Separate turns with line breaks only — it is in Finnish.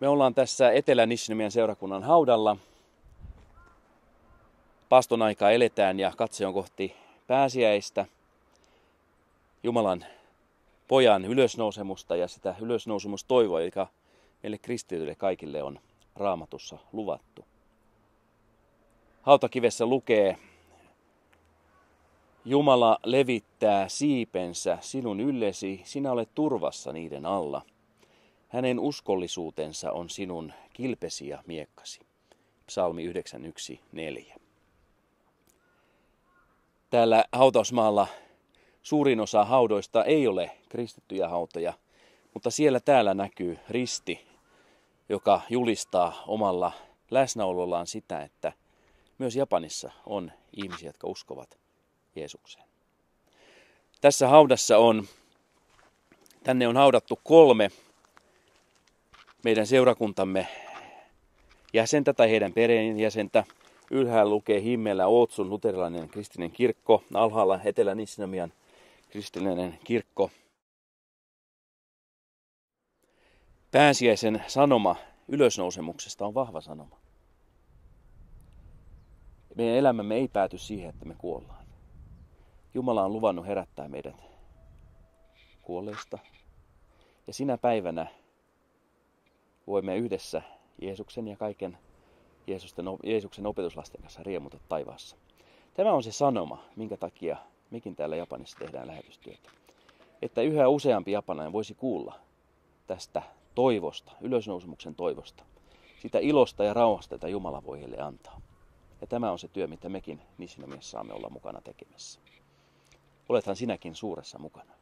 Me ollaan tässä Etelä-Nishnemian seurakunnan haudalla. Paston aikaa eletään ja katse on kohti pääsiäistä. Jumalan pojan ylösnousemusta ja sitä ylösnousemustoivoa, joka meille kristityille kaikille on raamatussa luvattu. Hautakivessä lukee, Jumala levittää siipensä sinun yllesi, sinä olet turvassa niiden alla – hänen uskollisuutensa on sinun kilpesi ja miekkasi. Psalmi 9.1.4. Täällä hautausmaalla suurin osa haudoista ei ole kristittyjä hautoja, mutta siellä täällä näkyy risti, joka julistaa omalla läsnäolollaan sitä, että myös Japanissa on ihmisiä, jotka uskovat Jeesukseen. Tässä haudassa on, tänne on haudattu kolme meidän seurakuntamme jäsentä tai heidän perheenjäsentä. Ylhäällä lukee himmellä Ootsun luterilainen kristillinen kirkko, alhaalla Etelä-Nissinamian kristillinen kirkko. Pääsiäisen sanoma ylösnousemuksesta on vahva sanoma. Meidän elämämme ei pääty siihen, että me kuollaan. Jumala on luvannut herättää meidät kuolleista. Ja sinä päivänä voimme yhdessä Jeesuksen ja kaiken Jeesuksen opetuslasten kanssa riemuta taivaassa. Tämä on se sanoma, minkä takia mekin täällä Japanissa tehdään lähetystyötä. Että yhä useampi japanainen voisi kuulla tästä toivosta, ylösnousemuksen toivosta, sitä ilosta ja rauhasta, jota Jumala voi heille antaa. Ja tämä on se työ, mitä mekin Nissinamiassa saamme olla mukana tekemässä. Olethan sinäkin suuressa mukana.